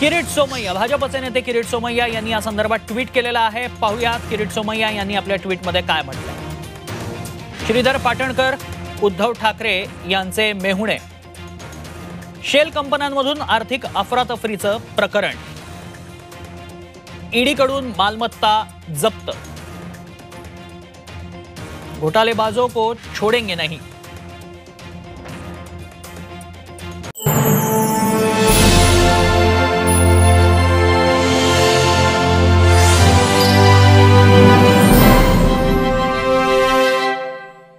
किरीट सोमय्या भाजपचे नेते किरीट सोमय्या यांनी या संदर्भात ट्विट केलेलं आहे. पाहुयात किरीट सोमय्या यांनी आपल्या ट्विटमध्ये काय म्हटलं श्रीधर पाटणकर उद्धव ठाकरे यांचे मेहुणे. शेल कंपन्यांमधून आर्थिक अफरातफरीचं प्रकरण. ईडीकडून मालमत्ता जप्त. घोटालेबाजों को छोड़ेंगे नहीं.